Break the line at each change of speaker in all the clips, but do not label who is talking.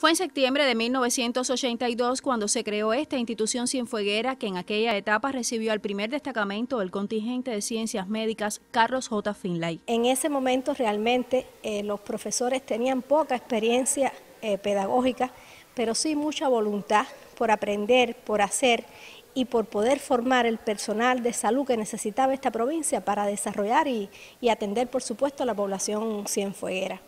Fue en septiembre de 1982 cuando se creó esta institución cienfueguera que en aquella etapa recibió al primer destacamento del contingente de ciencias médicas Carlos J. Finlay.
En ese momento realmente eh, los profesores tenían poca experiencia eh, pedagógica, pero sí mucha voluntad por aprender, por hacer y por poder formar el personal de salud que necesitaba esta provincia para desarrollar y, y atender, por supuesto, a la población cienfueguera.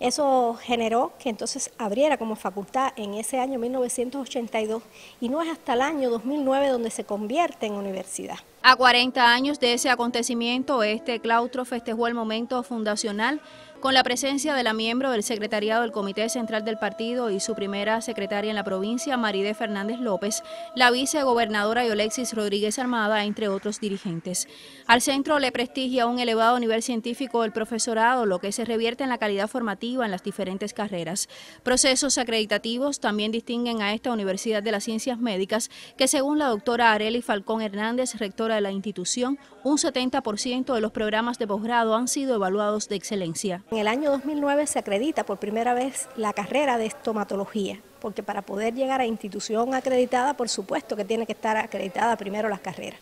Eso generó que entonces abriera como facultad en ese año 1982 y no es hasta el año 2009 donde se convierte en universidad.
A 40 años de ese acontecimiento, este claustro festejó el momento fundacional con la presencia de la miembro del secretariado del Comité Central del Partido y su primera secretaria en la provincia, Maride Fernández López, la vicegobernadora Yolexis Rodríguez Armada, entre otros dirigentes. Al centro le prestigia un elevado nivel científico del profesorado, lo que se revierte en la calidad formativa en las diferentes carreras. Procesos acreditativos también distinguen a esta Universidad de las Ciencias Médicas, que según la doctora Areli Falcón Hernández, de la institución, un 70% de los programas de posgrado han sido evaluados de excelencia.
En el año 2009 se acredita por primera vez la carrera de estomatología, porque para poder llegar a institución acreditada, por supuesto que tiene que estar acreditada primero las carreras.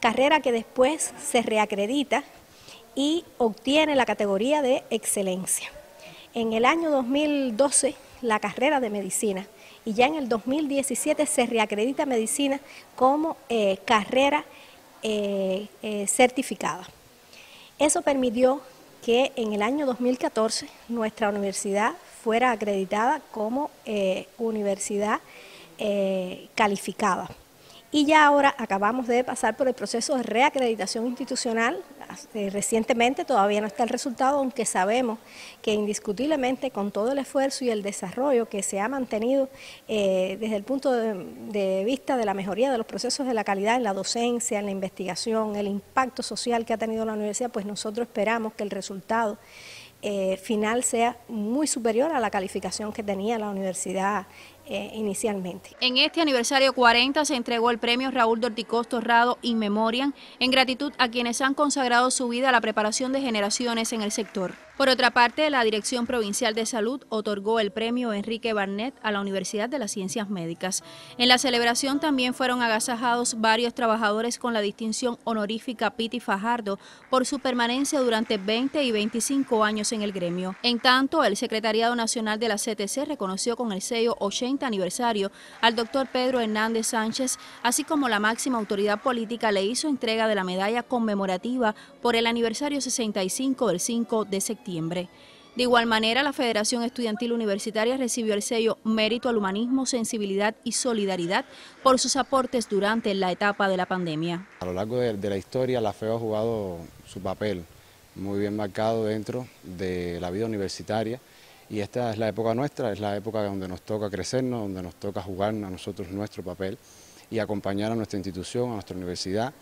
Carrera que después se reacredita y obtiene la categoría de excelencia. En el año 2012 la carrera de medicina y ya en el 2017 se reacredita medicina como eh, carrera eh, eh, certificada. Eso permitió que en el año 2014 nuestra universidad fuera acreditada como eh, universidad calificada. Y ya ahora acabamos de pasar por el proceso de reacreditación institucional. Eh, recientemente todavía no está el resultado, aunque sabemos que indiscutiblemente con todo el esfuerzo y el desarrollo que se ha mantenido eh, desde el punto de, vista de la mejoría de los procesos de la calidad en la docencia, en la investigación, el impacto social que ha tenido la universidad, pues nosotros esperamos que el resultado eh, final sea muy superior a la calificación que tenía la universidad eh, inicialmente.
En este aniversario 40 se entregó el premio Raúl Dorticos Torrado In Memoriam en gratitud a quienes han consagrado su vida a la preparación de generaciones en el sector. Por otra parte, la Dirección Provincial de Salud otorgó el premio Enrique Barnett a la Universidad de las Ciencias Médicas. En la celebración también fueron agasajados varios trabajadores con la distinción honorífica Piti Fajardo por su permanencia durante 20 y 25 años en el gremio. En tanto, el Secretariado Nacional de la CTC reconoció con el sello 80 aniversario al doctor Pedro Hernández Sánchez, así como la máxima autoridad política le hizo entrega de la medalla conmemorativa por el aniversario 65 del 5 de septiembre de igual manera, la Federación Estudiantil Universitaria recibió el sello Mérito al Humanismo, Sensibilidad y Solidaridad por sus aportes durante la etapa de la pandemia.
A lo largo de, la historia, la FEO ha jugado su papel muy bien marcado dentro de la vida universitaria y esta es la época nuestra, es la época donde nos toca crecernos, donde nos toca jugar a nosotros nuestro papel y acompañar a nuestra institución, a nuestra universidad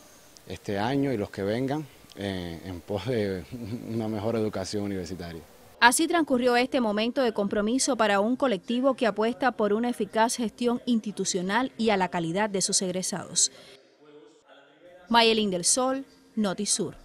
este año y los que vengan eh, en pos de una mejor educación universitaria.
Así transcurrió este momento de compromiso para un colectivo que apuesta por una eficaz gestión institucional y a la calidad de sus egresados. Mayelín del Sol, Notisur.